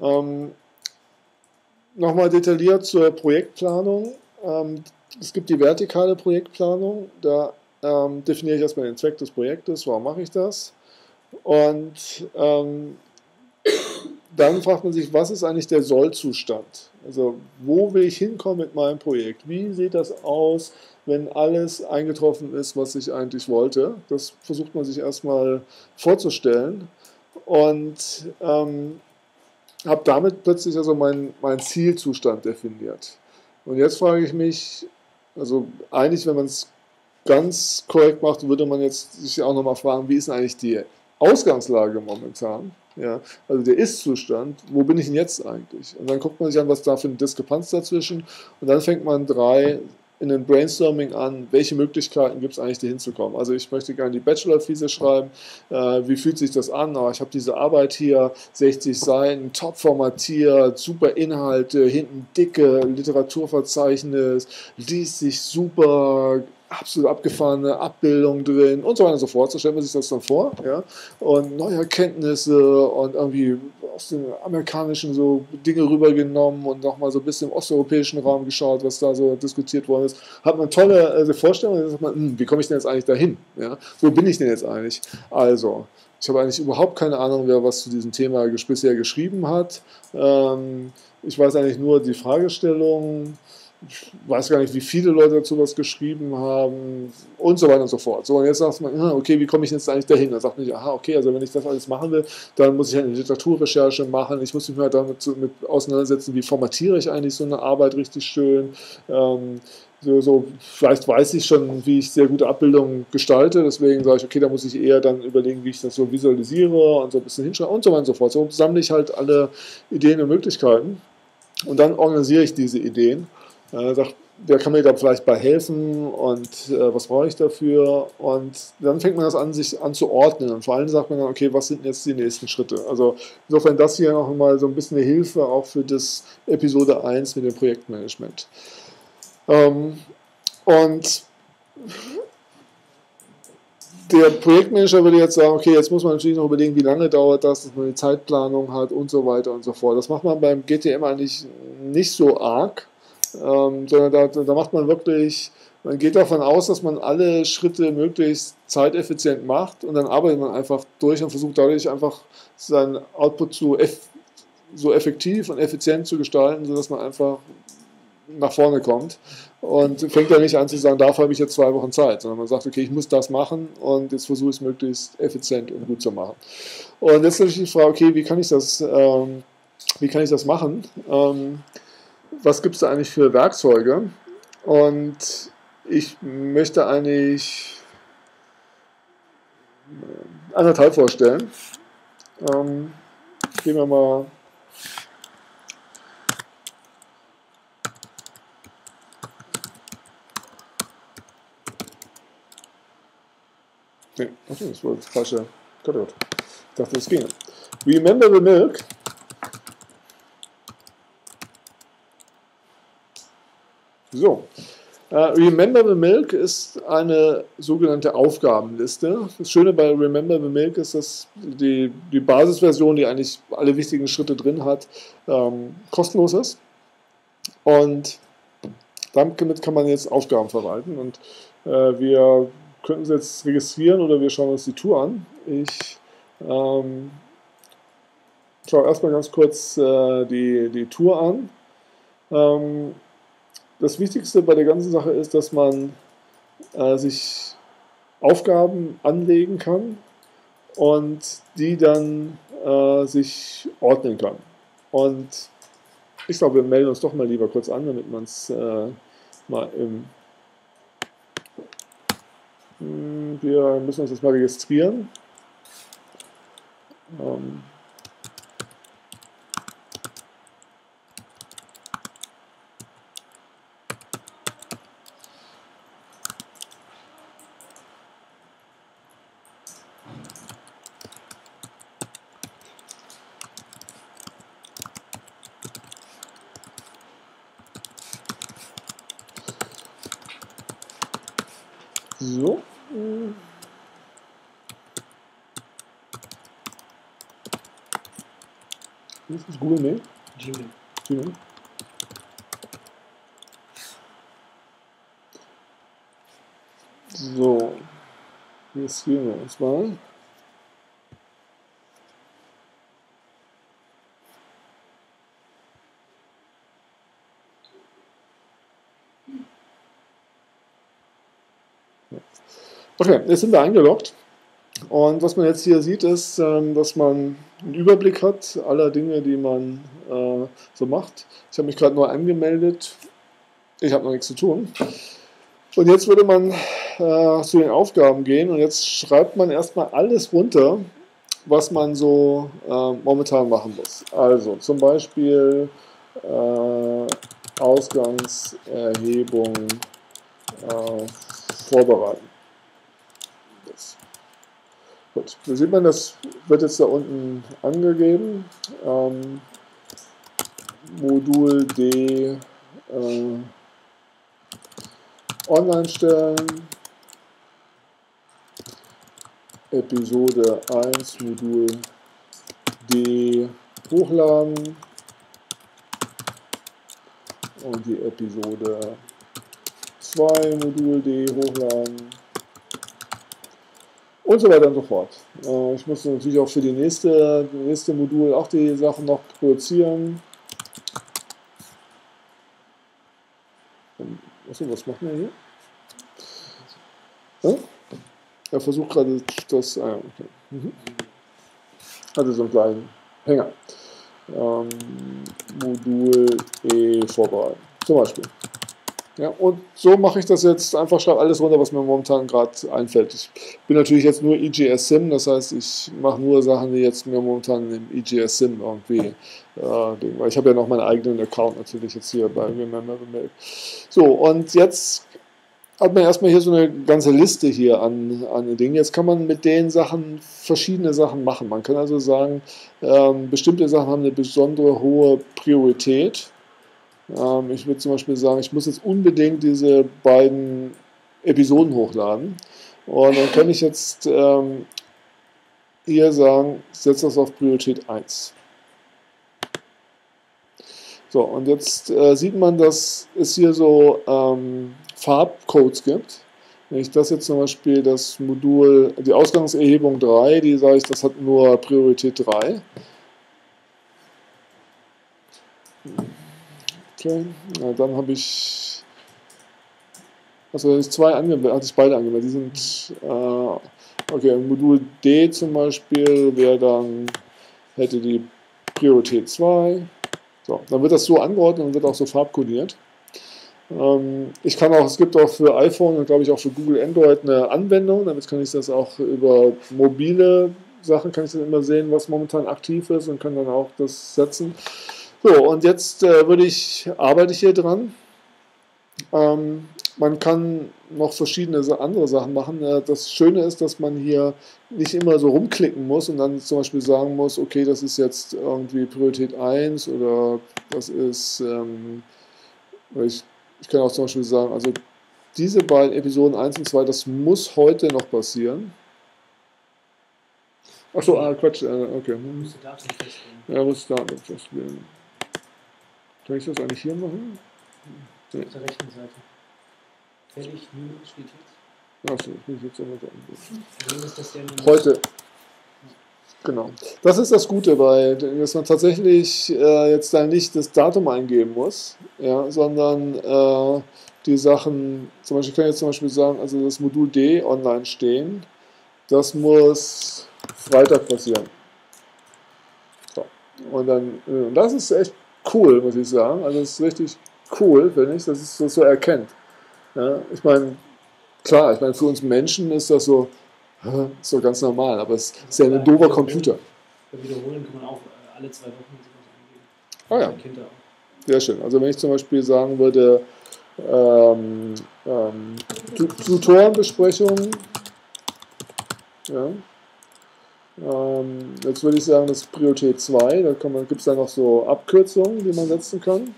Ähm, Nochmal detailliert zur Projektplanung. Ähm, es gibt die vertikale Projektplanung. Da ähm, definiere ich erstmal den Zweck des Projektes, warum mache ich das. Und ähm, dann fragt man sich, was ist eigentlich der Sollzustand? Also wo will ich hinkommen mit meinem Projekt? Wie sieht das aus, wenn alles eingetroffen ist, was ich eigentlich wollte? Das versucht man sich erstmal vorzustellen und ähm, habe damit plötzlich also meinen mein Zielzustand definiert. Und jetzt frage ich mich, also eigentlich, wenn man es ganz korrekt macht, würde man jetzt sich auch nochmal fragen, wie ist eigentlich die Ausgangslage momentan? Ja, also der Ist-Zustand, wo bin ich denn jetzt eigentlich? Und dann guckt man sich an, was da für eine Diskrepanz dazwischen und dann fängt man drei in einem Brainstorming an, welche Möglichkeiten gibt es eigentlich, da hinzukommen. Also ich möchte gerne die Bachelor-Thesis schreiben, äh, wie fühlt sich das an? Oh, ich habe diese Arbeit hier, 60 Seiten, top formatiert, super Inhalte, hinten dicke Literaturverzeichnis, liest sich super absolut abgefahrene Abbildung drin und so weiter und so fort. So stellt man sich das dann vor. Ja? Und neue Erkenntnisse und irgendwie aus dem amerikanischen so Dinge rübergenommen und nochmal so ein bisschen im osteuropäischen Raum geschaut, was da so diskutiert worden ist. Hat man tolle also Vorstellungen. Sagt man, hm, wie komme ich denn jetzt eigentlich dahin? Ja? Wo bin ich denn jetzt eigentlich? Also, ich habe eigentlich überhaupt keine Ahnung, wer was zu diesem Thema bisher geschrieben hat. Ähm, ich weiß eigentlich nur die Fragestellung ich weiß gar nicht, wie viele Leute dazu was geschrieben haben und so weiter und so fort. So, und jetzt sagt man, okay, wie komme ich jetzt eigentlich dahin? Dann sagt man, aha, okay, also wenn ich das alles machen will, dann muss ich eine Literaturrecherche machen, ich muss mich mal damit mit auseinandersetzen, wie formatiere ich eigentlich so eine Arbeit richtig schön. Ähm, so, so, vielleicht weiß ich schon, wie ich sehr gute Abbildungen gestalte, deswegen sage ich, okay, da muss ich eher dann überlegen, wie ich das so visualisiere und so ein bisschen hinschreibe und so weiter und so fort. So sammle ich halt alle Ideen und Möglichkeiten und dann organisiere ich diese Ideen äh, sagt, wer kann mir da vielleicht bei helfen und äh, was brauche ich dafür? Und dann fängt man das an, sich anzuordnen. Und vor allem sagt man dann, okay, was sind jetzt die nächsten Schritte? Also insofern das hier noch mal so ein bisschen eine Hilfe auch für das Episode 1 mit dem Projektmanagement. Ähm, und der Projektmanager würde jetzt sagen, okay, jetzt muss man natürlich noch überlegen, wie lange dauert das, dass man eine Zeitplanung hat und so weiter und so fort. Das macht man beim GTM eigentlich nicht so arg ähm, sondern da, da macht man wirklich, man geht davon aus, dass man alle Schritte möglichst zeiteffizient macht und dann arbeitet man einfach durch und versucht dadurch einfach seinen Output zu eff so effektiv und effizient zu gestalten, sodass man einfach nach vorne kommt und fängt ja nicht an zu sagen, dafür habe ich jetzt zwei Wochen Zeit, sondern man sagt, okay, ich muss das machen und jetzt versuche ich es möglichst effizient und gut zu machen. Und jetzt natürlich die Frage, okay, wie kann ich das, ähm, wie kann ich das machen? Ähm, was gibt es da eigentlich für Werkzeuge? Und ich möchte eigentlich anderthalb vorstellen. Ähm, gehen wir mal Nee, okay, das war das falsche. Gott, Gott. Ich dachte, das ginge. Remember the milk So, uh, Remember the Milk ist eine sogenannte Aufgabenliste. Das Schöne bei Remember the Milk ist, dass die, die Basisversion, die eigentlich alle wichtigen Schritte drin hat, ähm, kostenlos ist. Und damit kann man jetzt Aufgaben verwalten. Und äh, wir könnten sie jetzt registrieren oder wir schauen uns die Tour an. Ich ähm, schaue erstmal ganz kurz äh, die, die Tour an. Ähm, das Wichtigste bei der ganzen Sache ist, dass man äh, sich Aufgaben anlegen kann und die dann äh, sich ordnen kann. Und ich glaube, wir melden uns doch mal lieber kurz an, damit man es äh, mal im. Hm, wir müssen uns das mal registrieren. Ähm, So. Das ist Google Mail? Gmail. Gmail. So, jetzt gehen wir uns mal. Okay, jetzt sind wir eingeloggt. Und was man jetzt hier sieht, ist, ähm, dass man einen Überblick hat aller Dinge, die man äh, so macht. Ich habe mich gerade nur angemeldet. Ich habe noch nichts zu tun. Und jetzt würde man äh, zu den Aufgaben gehen und jetzt schreibt man erstmal alles runter, was man so äh, momentan machen muss. Also zum Beispiel äh, Ausgangserhebung äh, vorbereiten. Das. Gut, da sieht man, das wird jetzt da unten angegeben. Ähm, Modul D äh, online stellen. Episode 1 Modul D hochladen und die Episode 2 Modul D hochladen und so weiter und so fort. Äh, ich muss natürlich auch für die nächste, die nächste Modul auch die Sachen noch produzieren. Achso, was machen wir hier? Ja? Er versucht gerade das. Ah, okay. Mhm. Hatte so einen kleinen Hänger. Ähm, Modul E vorbereiten. Zum Beispiel. Ja, und so mache ich das jetzt einfach, schreibe alles runter, was mir momentan gerade einfällt. Ich bin natürlich jetzt nur EGS Sim, das heißt, ich mache nur Sachen, die jetzt mir momentan im EGS Sim irgendwie, äh, weil ich habe ja noch meinen eigenen Account natürlich jetzt hier bei Remember the Milk. So, und jetzt hat man erstmal hier so eine ganze Liste hier an, an Dingen. Jetzt kann man mit den Sachen verschiedene Sachen machen. Man kann also sagen, ähm, bestimmte Sachen haben eine besondere hohe Priorität ähm, ich würde zum Beispiel sagen, ich muss jetzt unbedingt diese beiden Episoden hochladen. Und dann kann ich jetzt ähm, hier sagen, setze das auf Priorität 1. So, und jetzt äh, sieht man, dass es hier so ähm, Farbcodes gibt. Wenn ich das jetzt zum Beispiel das Modul, die Ausgangserhebung 3, die sage ich, das hat nur Priorität 3. Okay, ja, dann habe ich, also ich zwei angemeldet, hatte ich beide angemeldet. Die sind, äh, okay, Modul D zum Beispiel wäre dann, hätte die Priorität 2. So, dann wird das so angeordnet und wird auch so farbkodiert. Ähm, ich kann auch, es gibt auch für iPhone und glaube ich auch für Google Android eine Anwendung, damit kann ich das auch über mobile Sachen, kann ich dann immer sehen, was momentan aktiv ist und kann dann auch das setzen. So, und jetzt äh, würde ich, arbeite ich hier dran. Ähm, man kann noch verschiedene andere Sachen machen. Äh, das Schöne ist, dass man hier nicht immer so rumklicken muss und dann zum Beispiel sagen muss, okay, das ist jetzt irgendwie Priorität 1 oder das ist, ähm, ich, ich kann auch zum Beispiel sagen, also diese beiden Episoden 1 und 2, das muss heute noch passieren. Achso, ah, Quatsch, äh, okay. Musste Datum festlegen. Ja, muss Datum festlegen. Soll ich das eigentlich hier machen? Nee. Auf der rechten Seite. Fertig, Minus steht jetzt. Achso, ich muss jetzt immer so angehen. Heute. Genau. Das ist das Gute, weil dass man tatsächlich äh, jetzt da nicht das Datum eingeben muss, ja, sondern äh, die Sachen, zum Beispiel kann ich jetzt zum Beispiel sagen, also das Modul D online stehen, das muss Freitag passieren. So. Und dann, äh, und das ist echt cool, muss ich sagen. Also es ist richtig cool, finde ich, dass es das so erkennt. Ja, ich meine, klar, ich meine, für uns Menschen ist das so, so ganz normal, aber es ist ja ein doofer Computer. Wiederholen kann man auch äh, alle zwei Wochen Ah ja. Sehr schön. Also wenn ich zum Beispiel sagen würde, ähm, ähm, Tutorenbesprechung, ja, ähm, jetzt würde ich sagen, das ist Priorität 2. Da gibt es dann noch so Abkürzungen, die man setzen kann.